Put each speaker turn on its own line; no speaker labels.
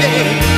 day.